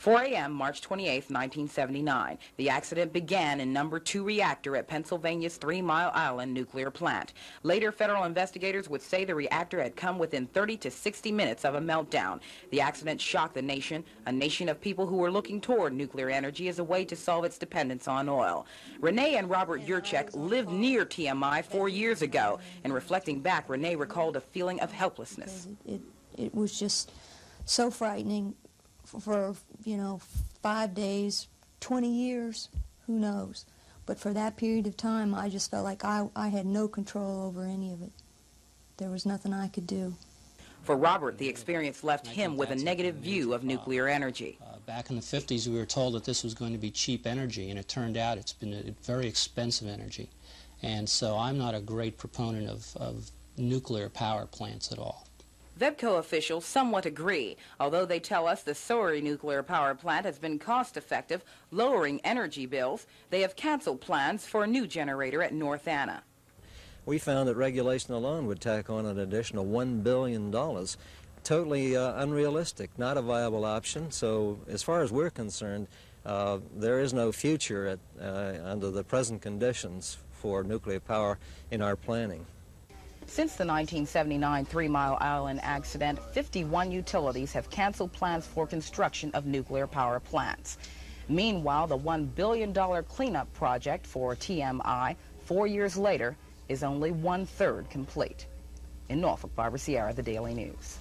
4 a.m., March 28, 1979. The accident began in number 2 reactor at Pennsylvania's Three Mile Island nuclear plant. Later, federal investigators would say the reactor had come within 30 to 60 minutes of a meltdown. The accident shocked the nation, a nation of people who were looking toward nuclear energy as a way to solve its dependence on oil. Renee and Robert Yurchek lived near TMI four years ago. And reflecting back, Renee recalled a feeling of helplessness. It, it, it was just so frightening for, you know, five days, 20 years, who knows. But for that period of time, I just felt like I, I had no control over any of it. There was nothing I could do. For Robert, the experience left him with a negative view of nuclear energy. Uh, back in the 50s, we were told that this was going to be cheap energy, and it turned out it's been a very expensive energy. And so I'm not a great proponent of, of nuclear power plants at all. VEPCO officials somewhat agree, although they tell us the Surry nuclear power plant has been cost-effective, lowering energy bills. They have canceled plans for a new generator at North Anna. We found that regulation alone would tack on an additional $1 billion. Totally uh, unrealistic, not a viable option. So as far as we're concerned, uh, there is no future at, uh, under the present conditions for nuclear power in our planning. Since the 1979 Three Mile Island accident, 51 utilities have canceled plans for construction of nuclear power plants. Meanwhile, the $1 billion cleanup project for TMI, four years later, is only one-third complete. In Norfolk, Barbara Sierra, The Daily News.